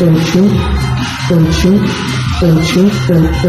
等群，等群，等群，等。